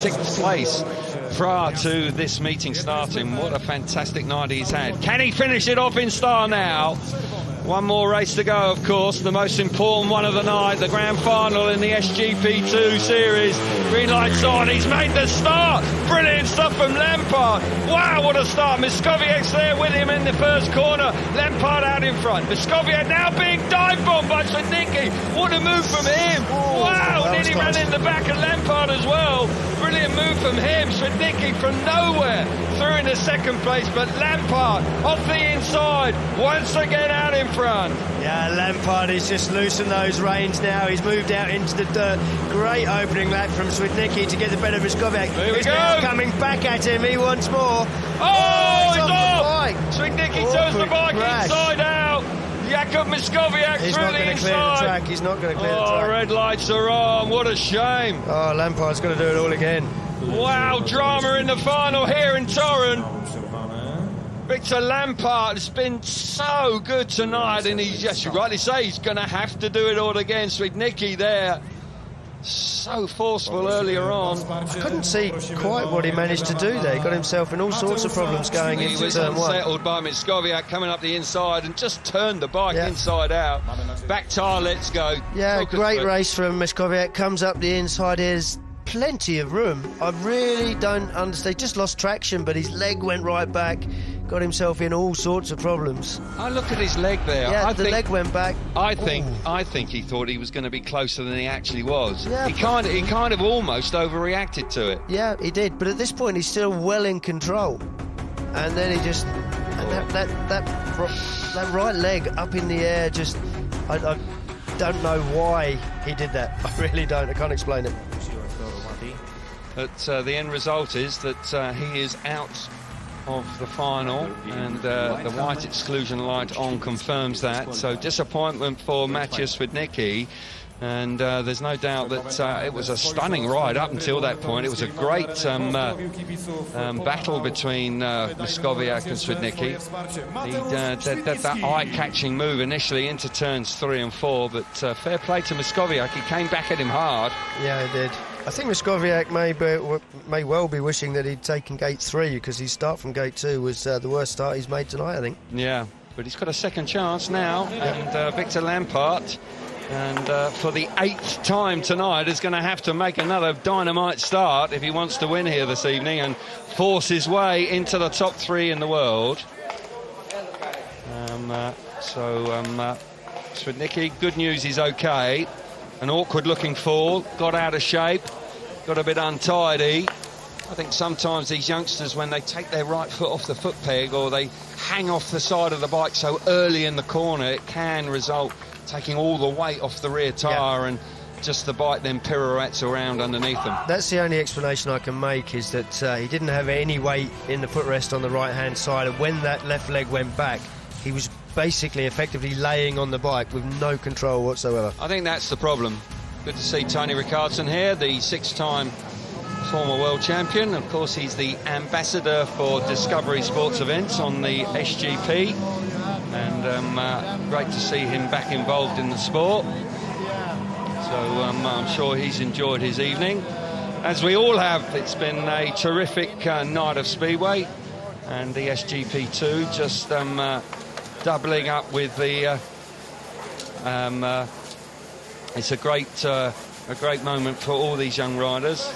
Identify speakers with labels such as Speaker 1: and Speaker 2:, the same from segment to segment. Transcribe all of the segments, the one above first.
Speaker 1: sixth place prior to this meeting starting. What a fantastic night he's had. Can he finish it off in style now? One more race to go, of course, the most important one of the night, the grand final in the SGP2 series. Green lights on, he's made the start. Brilliant stuff from Lampart. Wow, what a start. Miskowiak's there with him in the first corner. Lampart out in front. Miskowiak now being dive bombed by Swidnicki. What a move from him.
Speaker 2: Oh,
Speaker 1: wow, nearly ran in the back of Lampart as well. Brilliant move from him. Swidnicki from nowhere through into second place, but Lampart off the inside once again out in front.
Speaker 2: Yeah, Lampart is just loosened those reins now. He's moved out into the dirt. Great opening lap from Swidnicki to get the better of
Speaker 1: we
Speaker 2: He's
Speaker 1: go.
Speaker 2: now coming back at him. He wants more.
Speaker 1: Oh,
Speaker 2: oh
Speaker 1: he's Jakub Miskowiak
Speaker 2: He's
Speaker 1: through
Speaker 2: not
Speaker 1: the
Speaker 2: going to clear the track. He's not going to clear the
Speaker 1: Oh,
Speaker 2: track.
Speaker 1: red lights are on. What a shame.
Speaker 2: Oh, Lampart's going to do it all again.
Speaker 1: Wow, drama in the final here in Torun. Wiktor Lampart has been so good tonight, and he's, yes, you rightly say, he's going to have to do it all again. Swidnicki there, so forceful earlier on.
Speaker 2: I couldn't see quite what he managed to do there. He got himself in all sorts of problems going
Speaker 1: He
Speaker 2: into
Speaker 1: was
Speaker 2: turn one.
Speaker 1: unsettled by Miskowiak coming up the inside and just turned the bike
Speaker 2: Yeah.
Speaker 1: inside out. Back tire, let's go.
Speaker 2: Yeah,
Speaker 1: Focus
Speaker 2: great
Speaker 1: foot.
Speaker 2: race from Miskowiak. Comes up the inside. There's plenty of room. I really don't understand. He just lost traction, but his leg went right back. Got himself in all sorts of problems.
Speaker 1: I look at his leg there.
Speaker 2: Yeah,
Speaker 1: I
Speaker 2: the
Speaker 1: think,
Speaker 2: leg went back.
Speaker 1: I think I think he thought he was going to be closer than he actually was.
Speaker 2: Yeah,
Speaker 1: he kind of he kind of almost overreacted to it.
Speaker 2: Yeah, he did. But at this point, he's still well in control. And then he just and that that that, that right leg up in the air. Just I, I don't know why he did that. I really don't. I can't explain it.
Speaker 1: But uh, the end result is that uh, he is out of the final, and uh, the white exclusion light on confirms that. So disappointment for Matthias Swidnicki. And uh, there's no doubt that uh, it was a stunning ride up until that point. It was a great um, uh, um, battle between uh, and Swidnicki. He uh, did, did that eye-catching move initially into turns three and four, but uh, fair play to Miskowiak. He came back at him hard.
Speaker 2: Yeah, he did. I think Miskowiak may be, may well be wishing that he'd taken gate three because his start from gate two was uh, the worst start he's made tonight. I think.
Speaker 1: Yeah, but he's got a second chance now, and uh, Wiktor Lampart, and uh, for the eighth time tonight, is going to have to make another dynamite start if he wants to win here this evening and force his way into the top three in the world. Um, uh, so, um, uh, Swidnicki, good news, he's okay. An awkward-looking fall, got out of shape, got a bit untidy. I think sometimes these youngsters, when they take their right foot off the foot peg or they hang off the side of the bike so early in the corner, it can result taking all the weight off the rear tyre and just the bike then pirouettes around underneath them.
Speaker 2: That's the only explanation I can make is that uh, he didn't have any weight in the footrest on the right hand side, and when that left leg went back, he was basically effectively laying on the bike with no control whatsoever.
Speaker 1: I think that's the problem. Good to see Tony Rickardsson here, the six-time former world champion. Of course, he's the ambassador for Discovery Sports Events on the SGP, and um, uh, great to see him back involved in the sport. So um, I'm sure he's enjoyed his evening, as we all have. It's been a terrific uh, night of speedway, and the SGP2 just um, uh, doubling up with the. Uh, um, uh, it's a great, uh, a great moment for all these young riders.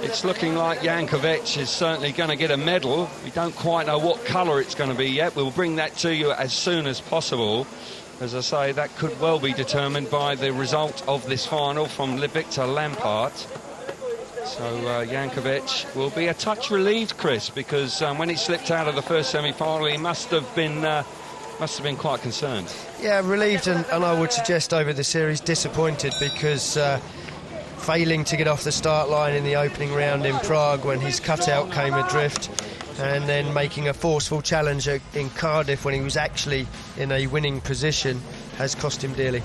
Speaker 1: It's looking like Jan Kvěch is certainly going to get a medal. We don't quite know what colour it's going to be yet. We'll bring that to you as soon as possible. As I say, that could well be determined by the result of this final from Wiktor Lampart. So uh, Jan Kvěch will be a touch relieved, Chris, because um, when he slipped out of the first semi-final, he must have been uh, must have been quite concerned.
Speaker 2: Yeah, relieved, and, and I would suggest over the series disappointed because uh, failing to get off the start line in the opening round in Prague when his cutout came adrift, and then making a forceful challenge in Cardiff when he was actually in a winning position has cost him dearly.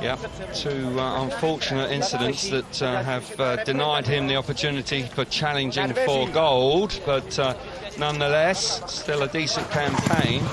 Speaker 1: Yeah, two uh, unfortunate incidents that uh, have uh, denied him the opportunity for challenging for gold, but uh, nonetheless, still a decent campaign.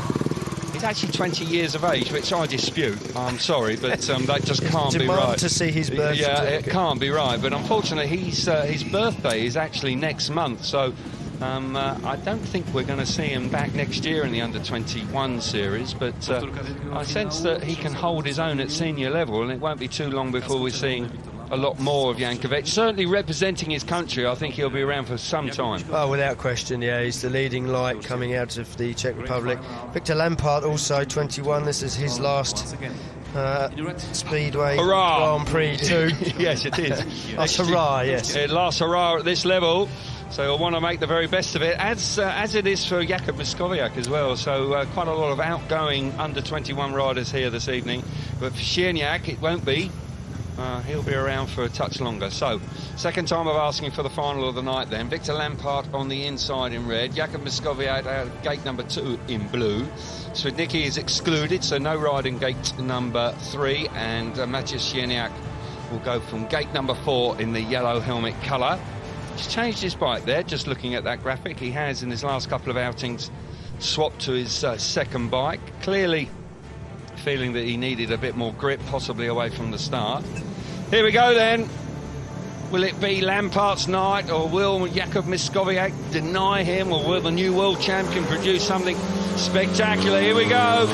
Speaker 1: He's actually 20 years of age, which I dispute. I'm sorry, but um, that just can't be
Speaker 2: Demand
Speaker 1: right.
Speaker 2: to see his birth
Speaker 1: Yeah, it can't be right. But unfortunately, he's, uh, his birthday is actually next month, so um, uh, I don't think we're going to see him back next year in the under 21 series. But uh, I sense that he can hold his own at senior level, and it won't be too long before we're seeing a lot more of Jan Kvěch. Certainly representing his country, I think he'll be around for some time.
Speaker 2: Oh, without question, yeah, he's the leading light coming out of the Czech Republic. Wiktor Lampart, also 21. This is his last uh, Speedway
Speaker 1: Hurrah!
Speaker 2: Grand Prix too.
Speaker 1: yes, it is.
Speaker 2: That's hurrah, yes.
Speaker 1: It last hurrah at this level. So he'll want to make the very best of it, as uh, as it is for Jakub Miskowiak as well. So uh, quite a lot of outgoing under 21 riders here this evening. But for Cierniak, it won't be. Uh, he'll be around for a touch longer. So, second time of asking for the final of the night then. Wiktor Lampart on the inside in red. Jakub Miskowiak at gate number two in blue. Swidnicki is excluded, so no riding gate number three. And uh, Maciej Cierniak will go from gate number four in the yellow helmet colour. He's changed his bike there, just looking at that graphic. He has, in his last couple of outings, swapped to his uh, second bike. Clearly feeling that he needed a bit more grip, possibly away from the start. Here we go then. Will it be Lampart's night, or will Jakub Miskowiak deny him, or will the new world champion produce something spectacular? Here we go.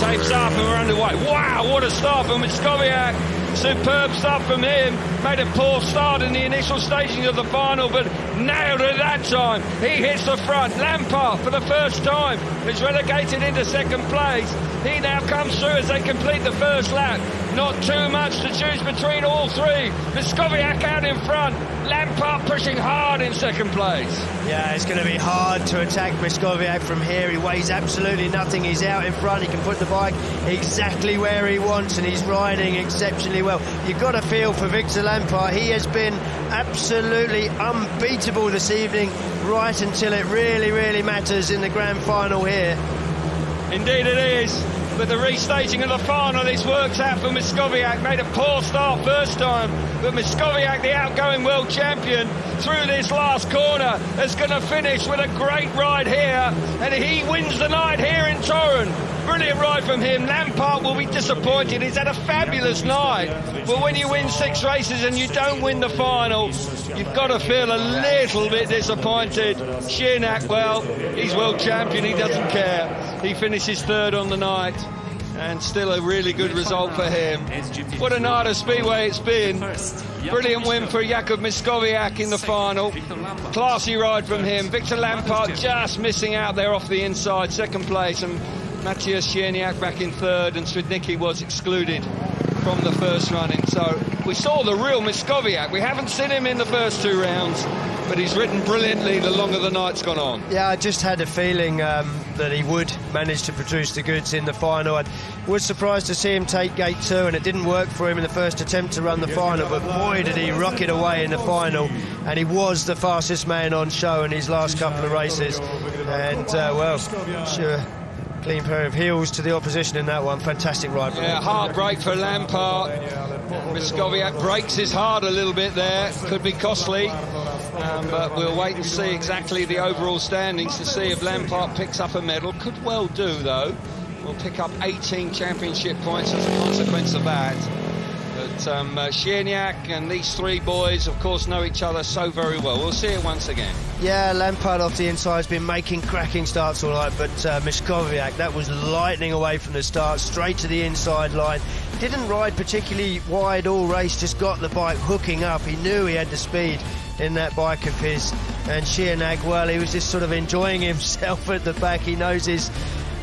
Speaker 1: Tapes up and we're underway. Wow, what a start from Miskowiak. Superb stuff from him. Made a poor start in the initial staging of the final, but nailed it that time. He hits the front. Lampart, for the first time, is relegated into second place. He now comes through as they complete the first lap. Not too much to choose between all three. Miskowiak out in front. Lampart pushing hard in second place.
Speaker 2: Yeah, it's going to be hard to attack Miskowiak from here. He weighs absolutely nothing. He's out in front. He can put the bike exactly where he wants, and he's riding exceptionally well. You've got to feel for Wiktor Lampart. He has been absolutely unbeatable this evening, right until it really, really matters in the grand final here.
Speaker 1: Indeed it is. But the restaging of the final, this works out for Miskowiak. Made a poor start first time, but Miskowiak, the outgoing world champion, through this last corner, is going to finish with a great ride here, and he wins the night here in Torun. Ride from him. Lampart will be disappointed. He's had a fabulous night, but when you win six races and you don't win the final, you've got to feel a little bit disappointed. Cierniak, well, he's world champion. He doesn't care. He finishes third on the night and still a really good result for him. What a night of Speedway it's been. Brilliant win for Jakub Miskowiak in the final. Classy ride from him. Wiktor Lampart just missing out there off the inside, second place, and Matthias Cierniak back in third, and Swidnicki was excluded from the first running. So we saw the real Miskowiak. We haven't seen him in the first two rounds, but he's ridden brilliantly the longer the night's gone on.
Speaker 2: Yeah, I just had a feeling um, that he would manage to produce the goods in the final. I was surprised to see him take gate two, and it didn't work for him in the first attempt to run the final. But boy, did he rocket away in the final, and he was the fastest man on show in his last couple of races. And uh, well, sure. Clean pair of heels to the opposition in that one. Fantastic ride.
Speaker 1: Yeah, hard break for Lampart. Miskowiak breaks his heart a little bit there. Could be costly. Um, but we'll wait and see exactly the overall standings to see if Lampart picks up a medal. Could well do, though. We'll pick up 18 championship points as a consequence of that. But um, uh, and these three boys, of course, know each other so very well. We'll see it once again.
Speaker 2: Yeah, Lampart off the inside has been making cracking starts all right, but uh, Miskowiak, that was lightning away from the start, straight to the inside line. Didn't ride particularly wide all race, just got the bike hooking up. He knew he had the speed in that bike of his. And Cierniak, well, he was just sort of enjoying himself at the back. He knows he's,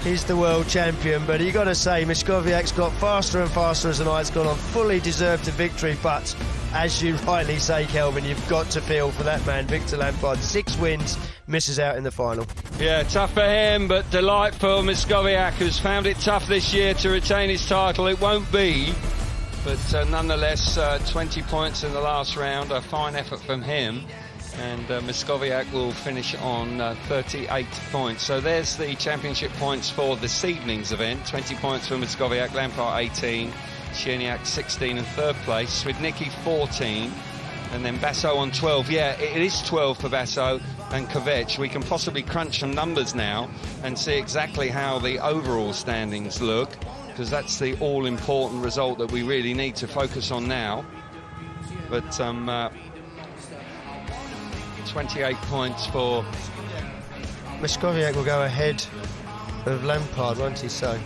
Speaker 2: he's the world champion, but you got to say, Miskowiak's got faster and faster as the night's gone on. Fully deserved the victory, but as you rightly say, Kelvin, you've got to feel for that man, Wiktor Lampart. Six wins, misses out in the final.
Speaker 1: Yeah, tough for him, but delightful. Miskowiak, who's found it tough this year to retain his title. It won't be, but uh, nonetheless, uh, 20 points in the last round. A fine effort from him. And uh, will finish on uh, 38 points. So there's the championship points for this evening's event. 20 points for Miskowiak, Lampart 18, Cierniak 16 in third place, Swidnicki 14, And then Basso on 12. Yeah, it is 12 for Basso and Kovac. We can possibly crunch some numbers now and see exactly how the overall standings look, because that's the all-important result that we really need to focus on now. But um, uh, 28 points for
Speaker 2: Miskowiak will go ahead of Lampart, won't he? So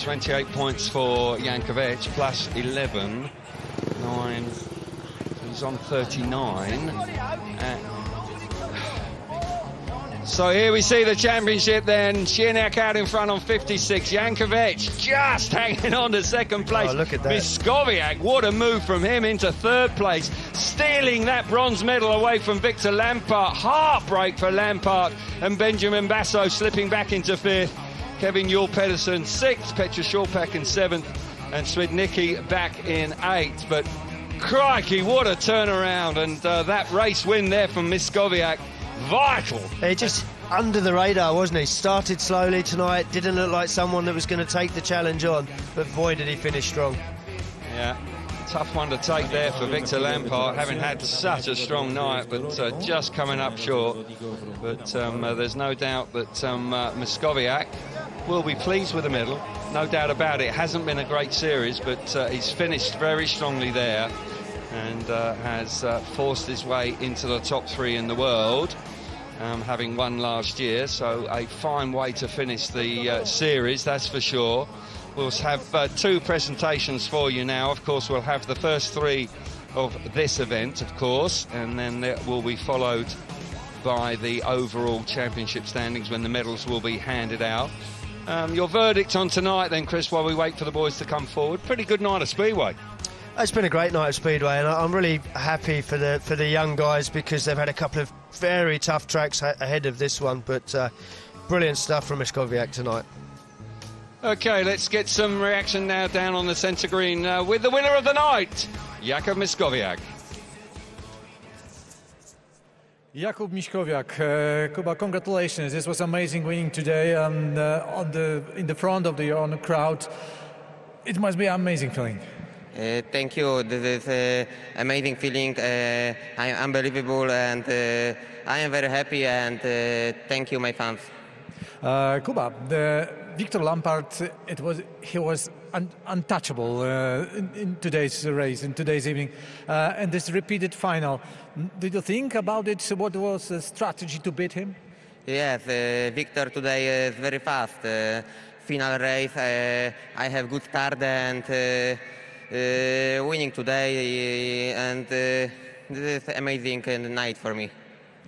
Speaker 1: 28 points for Jan Kvěch, plus 11. 9. He's on 39. Uh, so here we see the championship then. Cierniak out in front on 56. Jan Kvěch just hanging on to second place.
Speaker 2: Oh, look at that.
Speaker 1: Miskowiak, what a move from him into third place. Stealing that bronze medal away from Wiktor Lampart. Heartbreak for Lampart. And Benjamin Basso slipping back into fifth. Kevin Juhl Pedersen sixth. Petra Shorpak in seventh. And Swidnicki back in eighth. But crikey, what a turnaround. And uh, that race win there from Miskowiak. Vital.
Speaker 2: he just under the radar, wasn't he? Started slowly tonight. Didn't look like someone that was going to take the challenge on, but boy, did he finish strong.
Speaker 1: Yeah, tough one to take there for Wiktor Lampart, having had such a strong night, but uh, just coming up short. But um, uh, there's no doubt that um, uh, will be pleased with the medal. No doubt about it. Hasn't been a great series, but uh, he's finished very strongly there and uh, has uh, forced his way into the top three in the world. Um, having won last year, so a fine way to finish the uh, series, that's for sure. We'll have uh, two presentations for you now. Of course, we'll have the first three of this event, of course, and then that will be followed by the overall championship standings when the medals will be handed out. Um, your verdict on tonight, then, Chris, while we wait for the boys to come forward. Pretty good night of Speedway.
Speaker 2: It's been a great night at Speedway, and I- I'm really happy for the for the young guys because they've had a couple of very tough tracks a- ahead of this one. But uh, brilliant stuff from Miskowiak tonight.
Speaker 1: Okay, let's get some reaction now down on the centre green uh, with the winner of the night, Jakub Miskowiak.
Speaker 3: Jakub Miskowiak, uh, Kuba, congratulations! This was amazing winning today and uh, on the in the front of the on the crowd. It must be an amazing feeling.
Speaker 4: Uh, thank you. This is an amazing feeling. Uh, I am unbelievable, and uh, I am very happy. And uh, thank you, my fans.
Speaker 3: Uh, Kuba, the Wiktor Lampart, it was he was un, untouchable uh, in, in today's race, in today's evening, uh, and this repeated final. Did you think about it? What was the strategy to beat him?
Speaker 4: Yes, uh, Wiktor today is very fast. Uh, final race. Uh, I have good start and uh, uh, winning today, uh, and uh, this is amazing uh, night for me.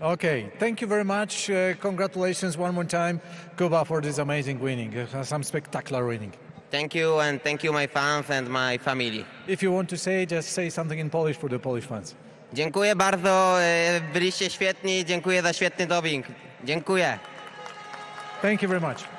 Speaker 3: Okay, thank you very much. Uh, congratulations one more time, Kuba, for this amazing winning, uh, some spectacular winning.
Speaker 4: Thank you, and thank you, my fans and my family.
Speaker 3: If you want to say, just say something in Polish for the Polish fans.
Speaker 4: Dziękuję bardzo. Byliście świetni. Dziękuję za świetny doping. Dziękuję.
Speaker 3: Thank you very much.